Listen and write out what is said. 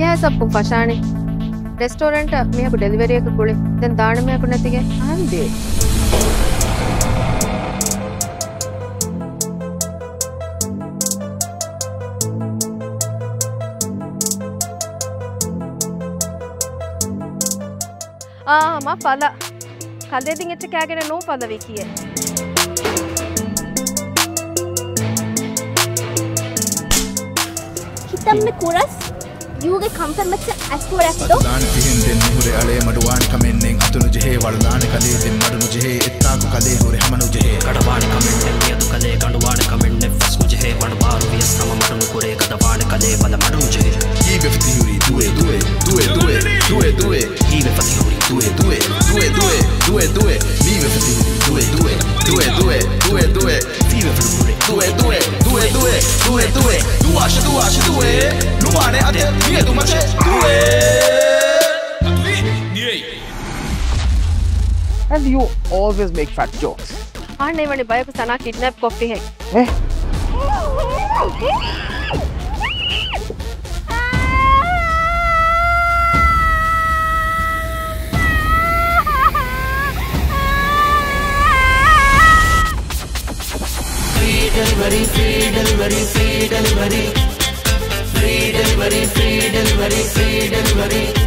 ಯಾ ಸಪ್ಪು ಫಶಾಣಿ restaurant ಮೇಹಕು ಡೆಲಿವರಿಯಕ್ಕೆ ಕುಳಿ then ದಾಣ ಮೇಹಕು ನೆತ್ತಿಗೆ ಅಂದೆ ಆಮ ಫಲ ಕಲ್ದೇದಿಂಗ್ ಹೆಚ್ಚು ಕ್ಯಾಗೆನ ನೋ ಫಲವಿಕಿಯೇ ಹಿತಮ್ಮೆ ಕುರಸ್ ජූගේ කම්පර්මච්ච ඇස්කෝ රැක්ටෝ දාන පිහින්දෙන් මුහුරේ අලේ මඩුවාන් කමෙන්නෙන් අතුනු ජෙහේ වලදාන කලේදෙන් මඩුනු ජෙහේ එත්තාකු කලේ හොරේ හමනු ජෙහේ කඩවාන කමෙන්නෙන් නියතු කලේ ගඬුවාන කමෙන්නෙන් ෆස්කු ජෙහේ මඩුවාරු වියස් තම මඩුනු කුරේ කඩවාන කලේ බල මඩුනු ජෙහේ ඊබෙ ෆතිහුරි දුවේ දුවේ දුවේ දුවේ දුවේ දුවේ ඊබෙ ෆතිහුරි දුවේ දුවේ දුවේ දුවේ දුවේ දුවේ ඊබෙ ෆතිහුරි දුවේ දුවේ දුවේ දුවේ දුවේ දුවේ ඊබෙ ෆතිහුරි දුවේ දුවේ දුවේ දුවේ දුවේ Nie duma And you always make fat jokes. हाँ नहीं मैंने भाई को सना किडनैप कॉफ़ी है Free delivery, free delivery, free delivery. Delivery free delivery free delivery